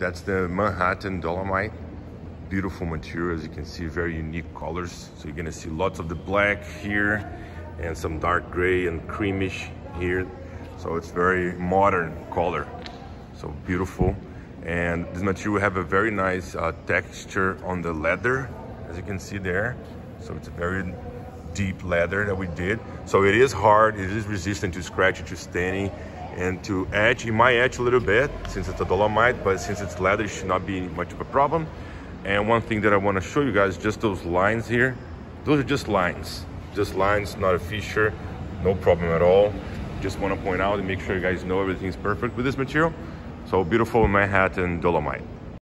that's the Manhattan Dolomite. Beautiful material, as you can see, very unique colors. So you're gonna see lots of the black here and some dark gray and creamish here. So it's very modern color. So beautiful. And this material have a very nice uh, texture on the leather, as you can see there. So it's a very deep leather that we did. So it is hard, it is resistant to scratching, to staining, and to etch. It might etch a little bit since it's a dolomite, but since it's leather, it should not be much of a problem. And one thing that I want to show you guys, just those lines here. Those are just lines, just lines, not a fissure, no problem at all. Just want to point out and make sure you guys know everything's perfect with this material. So beautiful Manhattan Dolomite.